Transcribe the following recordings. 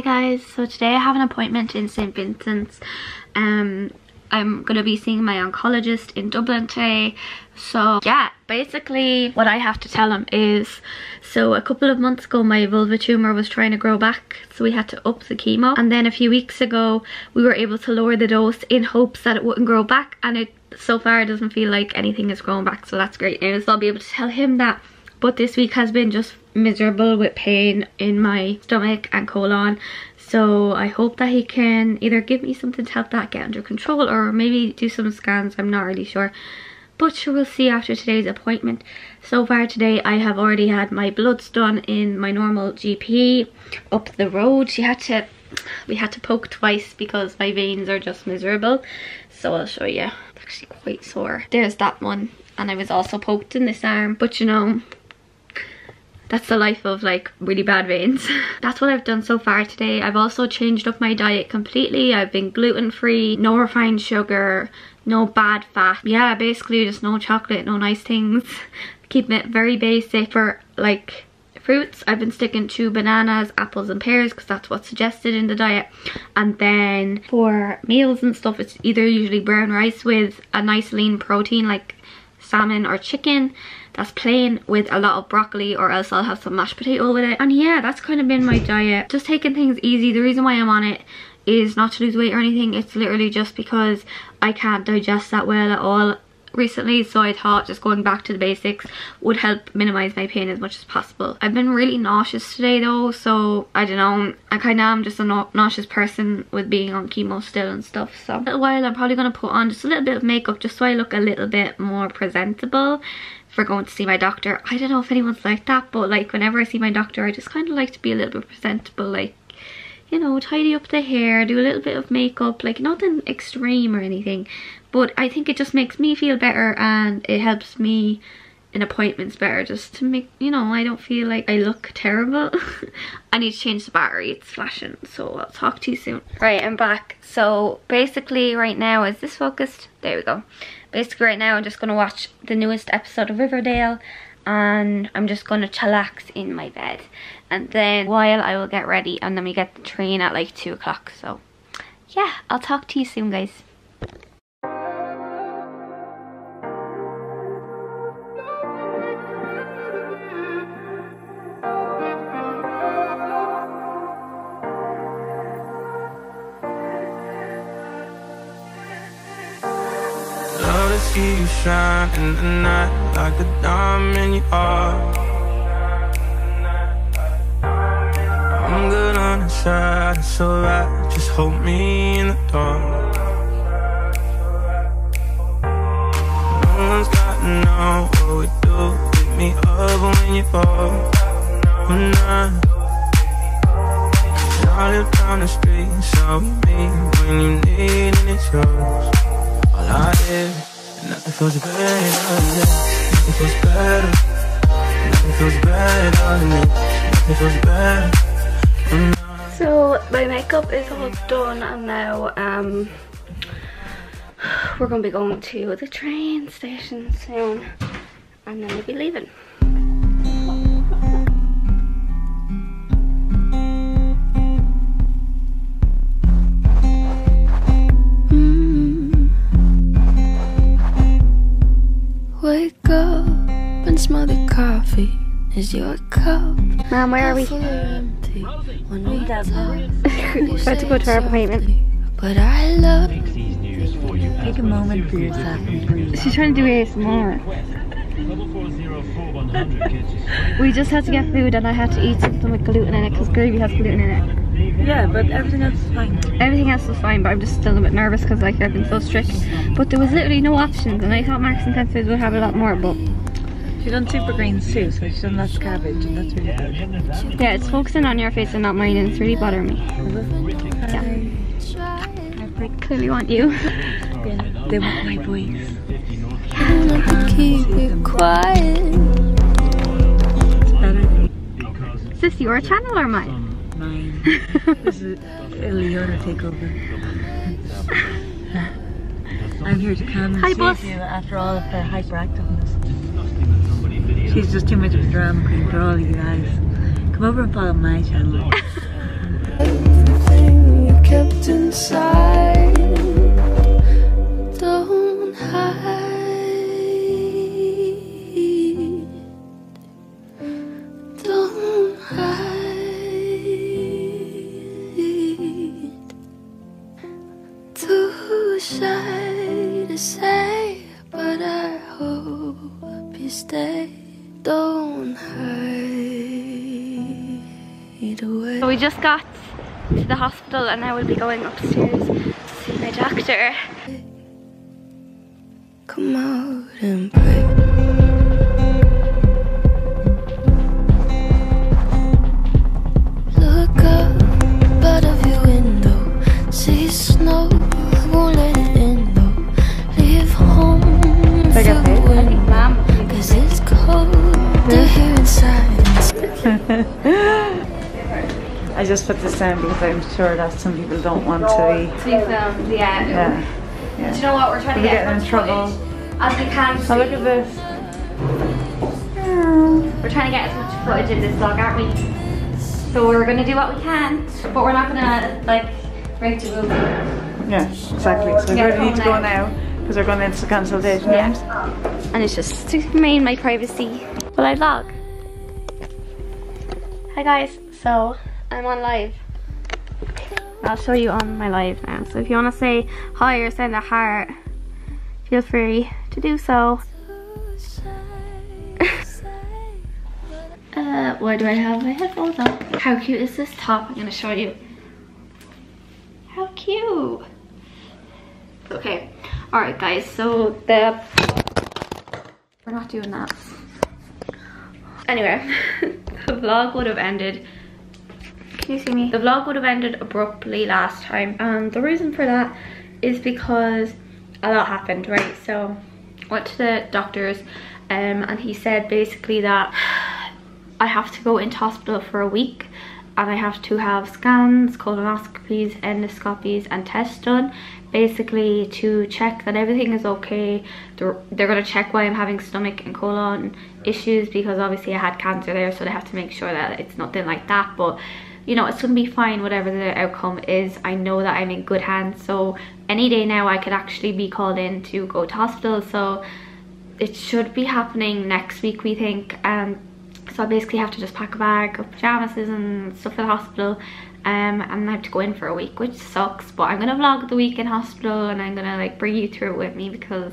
guys. So today I have an appointment in St Vincent's. Um I'm gonna be seeing my oncologist in Dublin today. So yeah basically what I have to tell him is so a couple of months ago my bowel tumor was trying to grow back so we had to up the chemo. And then a few weeks ago we were able to lower the dose in hopes that it wouldn't grow back and it so far it doesn't feel like anything is growing back so that's great news. So I'll be able to tell him that but this week has been just miserable with pain in my stomach and colon. So I hope that he can either give me something to help that get under control or maybe do some scans I'm not really sure. But sure we'll see after today's appointment. So far today I have already had my bloods done in my normal GP up the road. She had to we had to poke twice because my veins are just miserable. So I'll show you it's actually quite sore. There's that one. And I was also poked in this arm. But you know that's the life of like really bad veins. That's what i've done so far today. I've also changed up my diet completely. I've been gluten-free no refined sugar no bad fat. Yeah basically just no chocolate no nice things. Keeping it very basic for like fruits. I've been sticking to bananas apples and pears because that's what's suggested in the diet. And then for meals and stuff it's either usually brown rice with a nice lean protein like salmon or chicken that's plain with a lot of broccoli or else I'll have some mashed potato with it. And yeah, that's kind of been my diet. Just taking things easy. The reason why I'm on it is not to lose weight or anything. It's literally just because I can't digest that well at all recently so I thought just going back to the basics would help minimize my pain as much as possible. I've been really nauseous today though so I don't know I kind of am just a na nauseous person with being on chemo still and stuff so a little while I'm probably going to put on just a little bit of makeup just so I look a little bit more presentable for going to see my doctor. I don't know if anyone's like that, but like whenever I see my doctor, I just kind of like to be a little bit presentable, like, you know, tidy up the hair, do a little bit of makeup, like nothing extreme or anything. But I think it just makes me feel better and it helps me in appointments better just to make, you know, I don't feel like I look terrible. I need to change the battery, it's flashing, so I'll talk to you soon. Right, I'm back. So basically right now, is this focused? There we go basically right now I'm just going to watch the newest episode of Riverdale and I'm just to chillax in my bed. And then while I will get ready and then we get the train at like 2 o'clock. So yeah I'll talk to you soon guys see you shine in the night like a diamond you are. I'm good on the side, it's alright. Just hold me in the dark. No one's got to know what we do. Pick me up when you fall. When I I live down the street, so me when you need and it's yours. All I did. Nothing feels better than better. Nothing feels better than Nothing feels better. So my makeup is all done and now um we're gonna be going to the train station soon and then we'll be leaving. Wake up and smell the coffee. Is your cup? Mom, where are we? Empty when we We're about to go to our appointment. But I love. Take a moment for yourself. She's trying to do ASMR. we just had to get food and I had to eat something with gluten in it because gravy has gluten in it. Yeah, but everything else is fine. Everything else was fine, but I'm just still a bit nervous because like I've been so strict. But there was literally no options, and I thought Marks and Spencer's would have a lot more. But She's done super greens too, so she's done less cabbage, and that's really good. yeah, it's focusing on your face and not mine, and it's really bothering me. Yeah. I clearly want you. Yeah, they want my voice. Keep it quiet. It's better Is this your channel or mine? Mine. this is a Leona takeover. I'm here to come and Hi, save boss. you after all of her hyperactiveness. She's just too much of a drama queen for all of you guys. Come over and follow my channel. kept inside. Don't hide. Just got to the hospital and now we'll be going upstairs to see my doctor. Come out and pray. I just put this down because I'm sure that some people don't want to to be filmed, yeah. Yeah. Do you know what? We're trying to We're get getting in trouble. footage as we can. Oh, look at this. We're trying to get as much footage in this vlog, aren't we? So we're gonna do what we can, but we're not gonna like break the rules. Yeah, exactly. So we Yeah, really need to go now. because we're going into consultation Yeah. rooms. And it's just to maintain my privacy. Will I vlog? Hi guys, so I'm on live. I'll show you on my live now. So if you want to say hi or send a heart, feel free to do so. uh, why do I have my headphones on? How cute is this top? I'm gonna show you. How cute. Okay, alright guys, so the we're not doing that. Anyway, the vlog would have ended. See me? The vlog would have ended abruptly last time, and the reason for that is because a lot happened, right? So, I went to the doctors, um, and he said basically that I have to go into hospital for a week and I have to have scans, colonoscopies, endoscopies and tests done basically to check that everything is okay. They're, they're going to check why I'm having stomach and colon issues because obviously I had cancer there so they have to make sure that it's nothing like that but you know it's going to be fine whatever the outcome is. I know that I'm in good hands so any day now I could actually be called in to go to hospital so it should be happening next week we think and so I basically have to just pack a bag of pajamas and stuff for the hospital um, and I have to go in for a week which sucks but I'm gonna vlog the week in hospital and I'm gonna like bring you through it with me because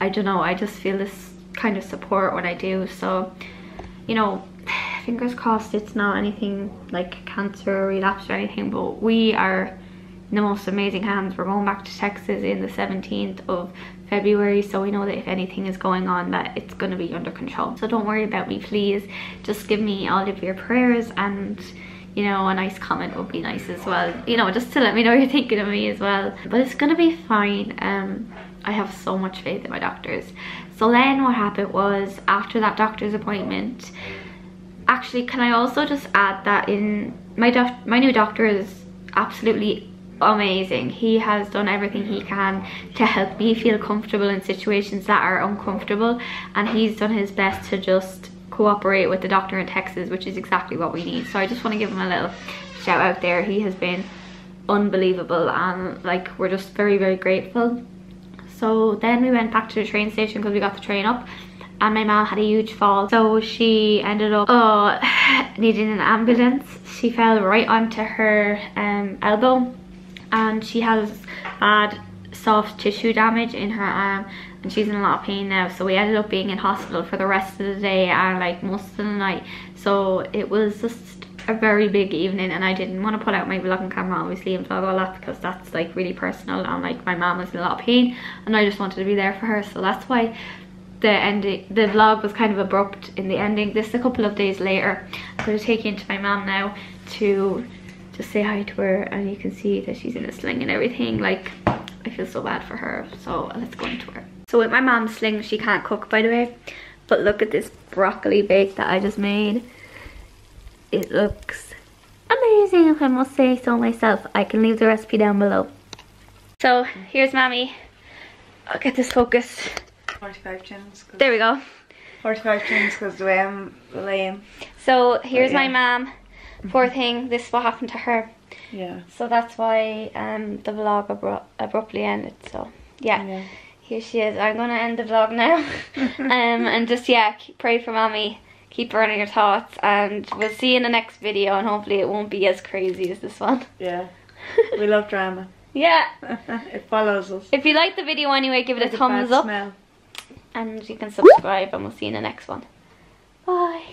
I don't know I just feel this kind of support when I do so you know fingers crossed it's not anything like cancer or relapse or anything but we are in the most amazing hands. We're going back to Texas in the 17th of February so we know that if anything is going on that it's going to be under control. So don't worry about me please. Just give me all of your prayers and you know a nice comment would be nice as well. You know just to let me know you're thinking of me as well. But it's gonna be fine. Um I have so much faith in my doctors. So then what happened was after that doctor's appointment actually can I also just add that in my doc my new doctor is absolutely amazing. He has done everything he can to help me feel comfortable in situations that are uncomfortable and he's done his best to just cooperate with the doctor in Texas which is exactly what we need. So I just want to give him a little shout out there. He has been unbelievable and like we're just very very grateful. So then we went back to the train station because we got the train up and my mom had a huge fall. So she ended up uh, needing an ambulance. She fell right onto her um, elbow and she has bad soft tissue damage in her arm and she's in a lot of pain now. So we ended up being in hospital for the rest of the day and like most of the night. So it was just a very big evening and I didn't want to put out my vlogging camera obviously and vlog all that because that's like really personal and like my mom was in a lot of pain and I just wanted to be there for her. So that's why the ending the vlog was kind of abrupt in the ending. This is a couple of days later. I'm going to take you into my mom now to just say hi to her and you can see that she's in a sling and everything. Like i feel so bad for her so let's go into her. So with my mom's sling she can't cook by the way. But look at this broccoli bake that i just made. It looks amazing if i must say so myself. I can leave the recipe down below. So here's mommy. I'll get this focused 45 chins. 'cause- there we go 45 chins because the way I'm laying. So here's yeah. my mom. Poor thing, this is what happened to her. Yeah. So that's why um, the vlog abru- abruptly ended. So yeah, Yeah. here she is. I'm gonna end the vlog now, um, and just yeah, pray for mommy. Keep her in your thoughts, and we'll see you in the next video. And hopefully, it won't be as crazy as this one. Yeah. We love drama. Yeah. it follows us. If you like the video anyway, give it Like a thumbs up, Smell. And you can subscribe. And we'll see you in the next one. Bye.